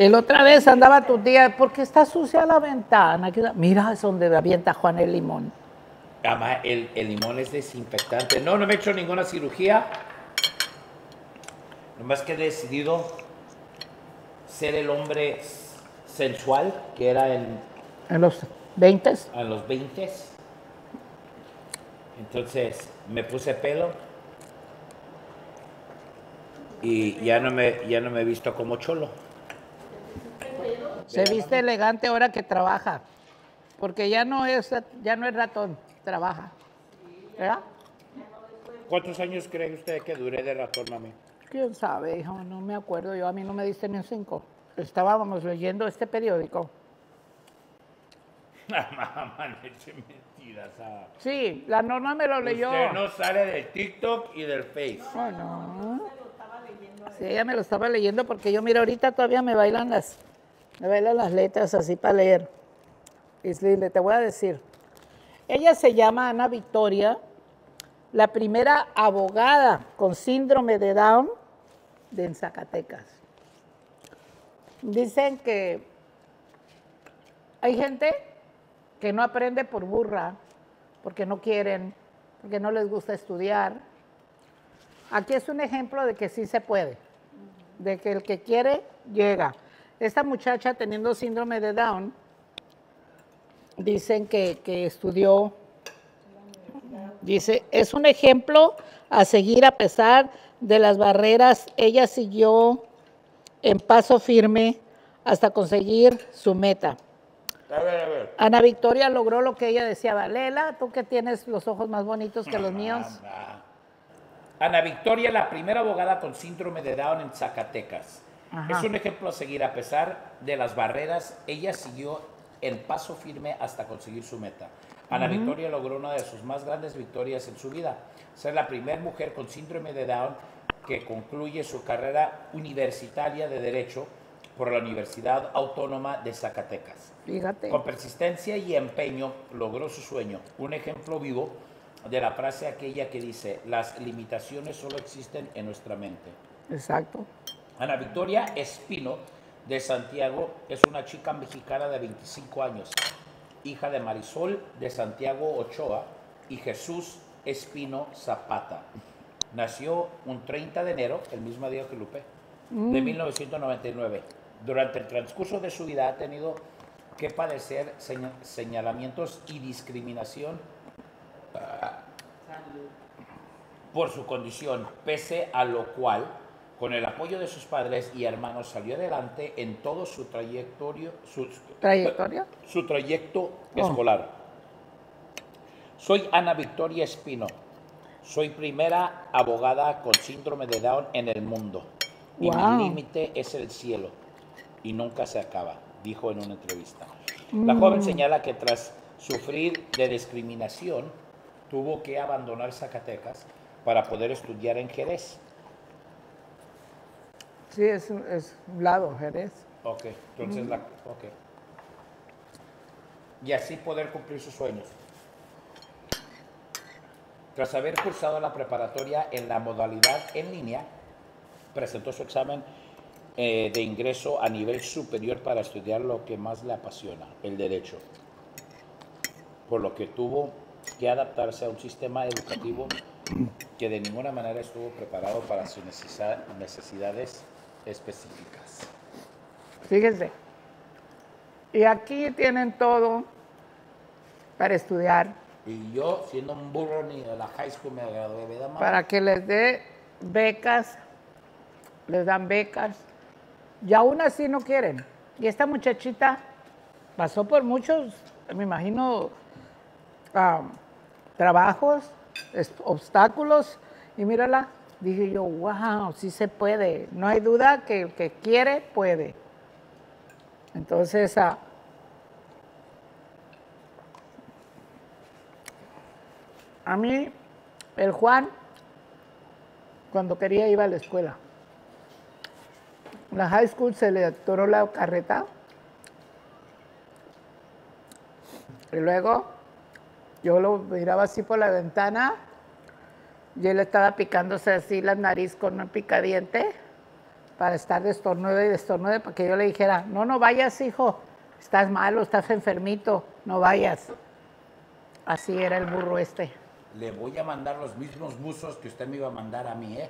El otra vez andaba tu tía, porque está sucia la ventana. Mira, es donde avienta Juan el limón. Además, el, el limón es desinfectante. No, no me he hecho ninguna cirugía. Nomás que he decidido ser el hombre sensual que era en, En los 20 a los 20. Entonces me puse pelo y ya no me, ya no me he visto como cholo. Se viste elegante ahora que trabaja. Porque ya no es, ya no es ratón, trabaja. ¿Verdad? ¿Cuántos años cree usted que duré de ratón, mami? ¿Quién sabe, hijo? No me acuerdo. Yo a mí no me diste ni un cinco. Estábamos leyendo este periódico. Mamá, no eche mentiras. ah. Sí, la norma me lo leyó. Usted no sale del TikTok y del Face. Bueno. Sí, ella me lo estaba leyendo porque yo, mira, ahorita todavía me bailan las, me bailan las letras así para leer. Islile, te voy a decir. Ella se llama Ana Victoria, la primera abogada con síndrome de Down de Zacatecas. Dicen que hay gente que no aprende por burra, porque no quieren, porque no les gusta estudiar. Aquí es un ejemplo de que sí se puede, de que el que quiere llega. Esta muchacha teniendo síndrome de Down, dicen que, que estudió, dice, es un ejemplo a seguir a pesar de las barreras. Ella siguió en paso firme hasta conseguir su meta. A ver, a ver. Ana Victoria logró lo que ella deseaba. Lela, tú que tienes los ojos más bonitos que los míos. Ana Victoria, la primera abogada con síndrome de Down en Zacatecas. Ajá. Es un ejemplo a seguir a pesar de las barreras. Ella siguió el paso firme hasta conseguir su meta. Ana Victoria logró una de sus más grandes victorias en su vida. Ser la primera mujer con síndrome de Down que concluye su carrera universitaria de Derecho por la Universidad Autónoma de Zacatecas. Fíjate. Con persistencia y empeño logró su sueño. Un ejemplo vivo de la frase aquella que dice, las limitaciones solo existen en nuestra mente. Exacto. Ana Victoria Espino de Santiago es una chica mexicana de 25 años, hija de Marisol de Santiago Ochoa y Jesús Espino Zapata. Nació un 30 de enero, el mismo día que Lupe, de 1999. Durante el transcurso de su vida ha tenido que padecer seña- señalamientos y discriminación por su condición, pese a lo cual, con el apoyo de sus padres y hermanos, salió adelante en todo su trayectorio, su, ¿Trayectoria? su trayecto Oh. escolar. Soy Ana Victoria Espino. Soy primera abogada con síndrome de Down en el mundo. Y Wow. mi límite es el cielo. Y nunca se acaba, dijo en una entrevista. La joven señala que tras sufrir de discriminación, tuvo que abandonar Zacatecas para poder estudiar en Jerez. Sí, es, es un lado, Jerez. Ok, entonces la. Ok. Y así poder cumplir sus sueños. Tras haber cursado la preparatoria en la modalidad en línea, presentó su examen eh, de ingreso a nivel superior para estudiar lo que más le apasiona, el derecho. Por lo que tuvo que adaptarse a un sistema educativo que de ninguna manera estuvo preparado para sus necesidades específicas. Fíjense. Y aquí tienen todo para estudiar, Y yo, siendo un burro ni de la high school, me gradué, ¿verdad, para que les dé becas, les dan becas, y aún así no quieren. Y esta muchachita pasó por muchos, me imagino, ah, trabajos, obstáculos, y mírala, dije yo, wow, sí se puede. No hay duda que el que quiere, puede. Entonces, ah, a mí, el Juan, cuando quería iba a la escuela. La high school se le atoró la carreta. Y luego yo lo miraba así por la ventana y él estaba picándose así la nariz con un picadiente para estar de estornude y de estornude, para que yo le dijera, no, no vayas, hijo, estás malo, estás enfermito, no vayas. Así era el burro este. Le voy a mandar los mismos buzos que usted me iba a mandar a mí, ¿eh?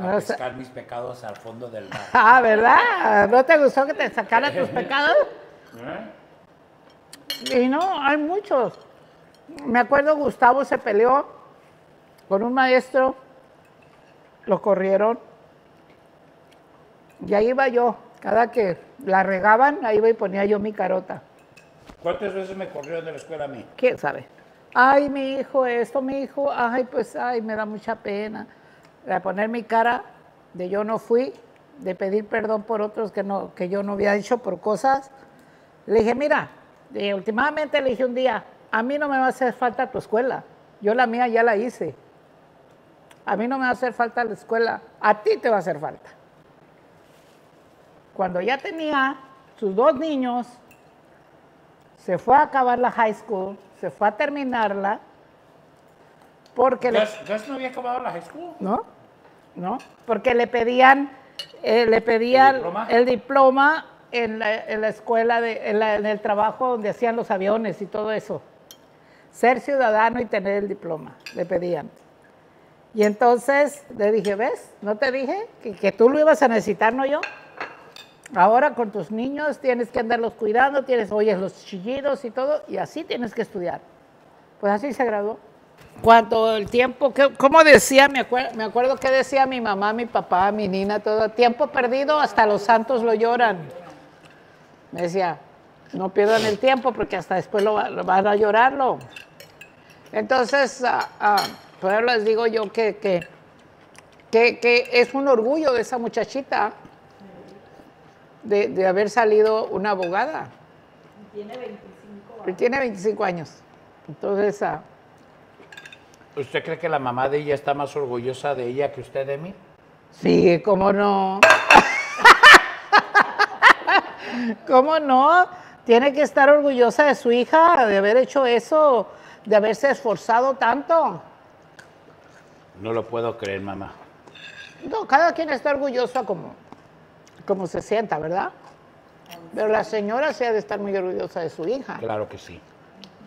A pescar mis pecados al fondo del mar. Ah, ¿verdad? ¿No te gustó que te sacara tus pecados? Y no, hay muchos. Me acuerdo Gustavo se peleó con un maestro, lo corrieron. Y ahí iba yo, cada que la regaban, ahí iba y ponía yo mi carota. ¿Cuántas veces me corrieron de la escuela a mí? ¿Quién sabe? Ay, mi hijo, esto, mi hijo, ay, pues, ay, me da mucha pena. De poner mi cara de yo no fui, de pedir perdón por otros que, no, que yo no había hecho por cosas. Le dije, mira, y últimamente le dije un día, a mí no me va a hacer falta tu escuela, yo la mía ya la hice. A mí no me va a hacer falta la escuela, a ti te va a hacer falta. Cuando ya tenía sus dos niños, se fue a acabar la high school, se fue a terminarla, porque le, ¿Gas, Gas no había acabado la high school? ¿no? ¿No? Porque le pedían, eh, le pedían ¿El diploma? el diploma en la, en la escuela, de, en, la- en el trabajo donde hacían los aviones y todo eso. Ser ciudadano y tener el diploma, le pedían. Y entonces le dije, ¿ves? ¿No te dije que, que tú lo ibas a necesitar, no yo? Ahora con tus niños tienes que andarlos cuidando, tienes, oyes los chillidos y todo, y así tienes que estudiar. Pues así se graduó. Cuando el tiempo, ¿qué- ¿cómo decía? Me, acuer- me acuerdo que decía mi mamá, mi papá, mi nina, todo. Tiempo perdido, hasta los santos lo lloran. Me decía, no pierdan el tiempo porque hasta después lo, lo van a llorarlo. Entonces, ah, ah, por eso les digo yo que, que, que, que es un orgullo de esa muchachita de, de haber salido una abogada. Tiene 25 Y tiene 25 años. Entonces, ah, ¿Usted cree que la mamá de ella está más orgullosa de ella que usted de mí? Sí, cómo no. ¿Cómo no? Tiene que estar orgullosa de su hija, de haber hecho eso, de haberse esforzado tanto. No lo puedo creer, mamá. No, cada quien está orgulloso como, como se sienta, ¿verdad? Pero la señora sí ha de estar muy orgullosa de su hija, Claro que sí.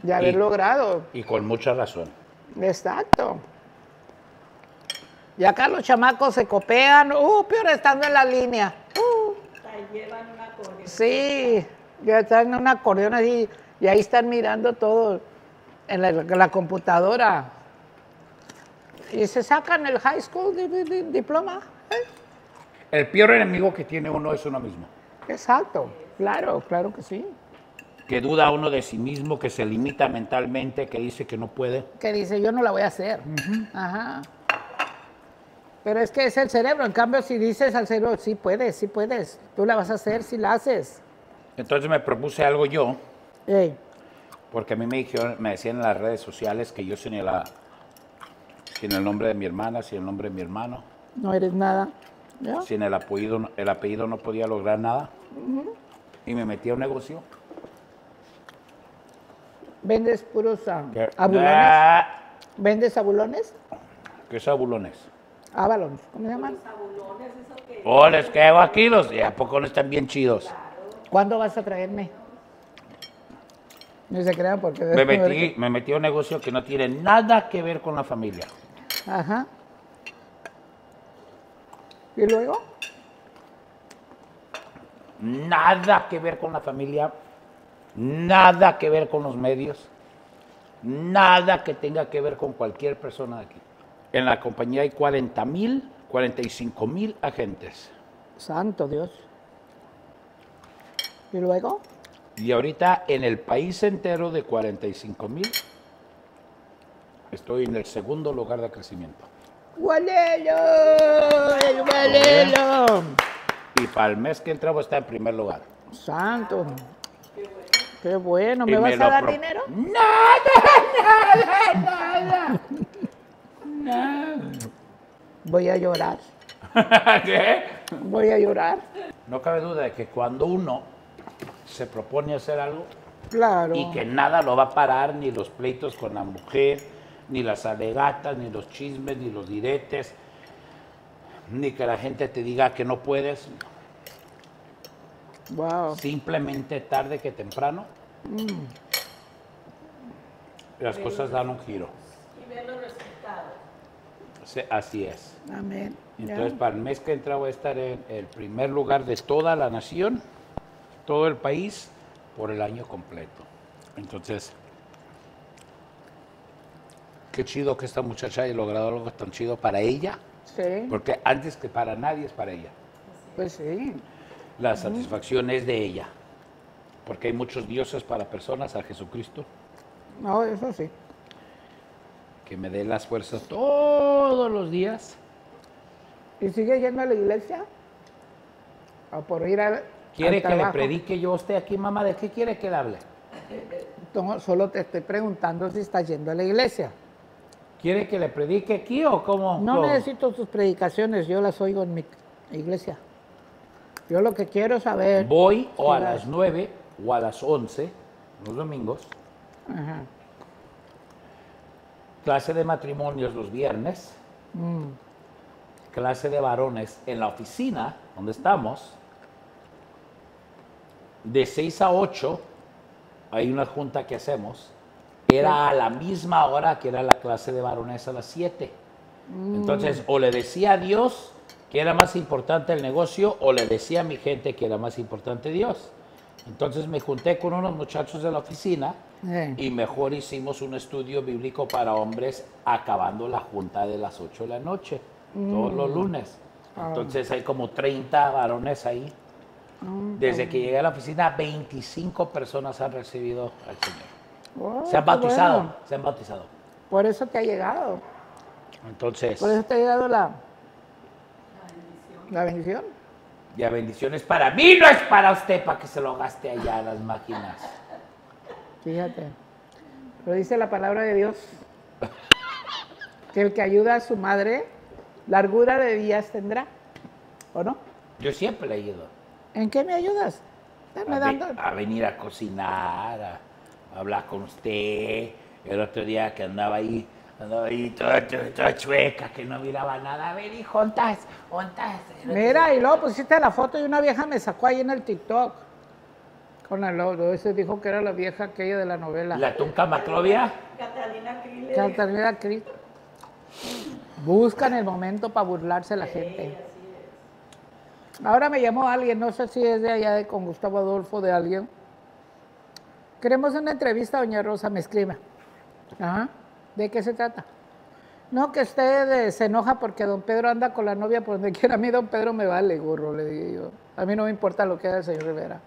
de haber Y- logrado. Y con mucha razón. Exacto. Y acá los chamacos se copean, uh, peor estando en la línea. Uh. Llevan una acordeón. Sí, ya están en un acordeón así y ahí están mirando todo en la, en la computadora. Y se sacan el high school di- di- di- diploma. ¿eh? El peor enemigo que tiene uno es uno mismo. Exacto, claro, claro que sí. Que duda uno de sí mismo, que se limita mentalmente, que dice que no puede. Que dice, yo no la voy a hacer. Ajá. Pero es que es el cerebro. En cambio, si dices al cerebro, sí puedes, sí puedes, tú la vas a hacer, sí la haces. Entonces me propuse algo yo, Ey, porque a mí me, dijeron, me decían en las redes sociales que yo sin el, sin el nombre de mi hermana, sin el nombre de mi hermano, no eres nada. ¿ya? sin el apellido, el apellido no podía lograr nada. Y me metí a un negocio. ¿Vendes puros ah, que- abulones? Ah, ¿Vendes abulones? ¿Qué es abulones? Ábalos, ¿cómo se llaman? Sabulones, eso que. Oh, les quedo aquí los. ¿Y a poco no están bien chidos? ¿Cuándo vas a traerme? No se crean porque... Me metí, me metí a un negocio que no tiene nada que ver con la familia. Ajá. ¿Y luego? Nada que ver con la familia, nada que ver con los medios, nada que tenga que ver con cualquier persona de aquí. En la compañía hay 40 mil, 45 mil agentes. Santo Dios. ¿Y luego? Y ahorita en el país entero de 45 mil, estoy en el segundo lugar de crecimiento. ¡Gualelo! ¡El gualelo! Y para el mes que entra voy a estar en primer lugar. Santo. Qué bueno. Y ¿Me vas a dar pro- dinero? Voy a llorar. ¿Qué? Voy a llorar. No cabe duda de que cuando uno se propone hacer algo, Claro. y que nada lo va a parar, ni los pleitos con la mujer, ni las alegatas, ni los chismes, ni los diretes. ni que la gente te diga que no puedes. Wow. Simplemente tarde que temprano. Las cosas dan un giro. Y ver los resultados. Sí, Así es. Amén. Entonces, para el mes que entra voy a estar en el primer lugar de toda la nación, todo el país, por el año completo. Entonces, qué chido que esta muchacha haya logrado algo tan chido para ella, Sí, porque antes que para nadie es para ella. pues sí. La satisfacción es de ella, porque hay muchos dioses para personas, a Jesucristo, No, eso sí. que me dé las fuerzas todos los días. ¿Y sigue yendo a la iglesia? ¿O por ir a, ¿Quiere al que le predique yo a usted aquí, mamá? ¿De qué quiere que le hable? No, solo te estoy preguntando si está yendo a la iglesia. ¿Quiere que le predique aquí o cómo? No cómo? necesito tus predicaciones, yo las oigo en mi iglesia. Yo lo que quiero saber... Voy o a las 9 o a las 11, los domingos, Ajá. clase de matrimonios los viernes, Mm. clase de varones en la oficina donde estamos, de 6 a 8 hay una junta que hacemos, era a la misma hora que era la clase de varones a las 7. Entonces, o le decía a Dios que era más importante el negocio, o le decía a mi gente que era más importante Dios. Entonces me junté con unos muchachos de la oficina Eh. y mejor hicimos un estudio bíblico para hombres acabando la junta de las 8 de la noche, todos los lunes. Entonces hay como 30 varones ahí. Desde que llegué a la oficina, 25 personas han recibido al Señor. Oh, Se han bautizado, bueno. se han bautizado. Por eso te ha llegado. Entonces, Por eso te ha llegado la... La bendición. ya bendiciones para mí, no es para usted, para que se lo gaste allá a las máquinas. Fíjate. Pero dice la palabra de Dios que el que ayuda a su madre, largura de días tendrá. ¿O no? Yo siempre he ido. ¿En qué me ayudas? Dame a, dando. a venir a cocinar, a hablar con usted. El otro día que andaba ahí, andaba ahí toda, toda- toda chueca, que no miraba nada. A ver, hijo, ¿ontas? ¿ontas? Mira, y luego pusiste la foto y una vieja me sacó ahí en el TikTok. Con el logo. Ese dijo que era la vieja aquella de la novela. La tunca maclovia. Catalina Kriller. Catalina Cris. Buscan el momento para burlarse la gente. Ahora me llamó alguien, no sé si es de allá de con Gustavo Adolfo, de alguien. Queremos una entrevista, doña Rosa, me escribe. Ajá. ¿De qué se trata? No, que usted eh, se enoja porque don Pedro anda con la novia por donde quiera. A mí don Pedro me vale, gorro, le dije yo. A mí no me importa lo que haga el señor Rivera.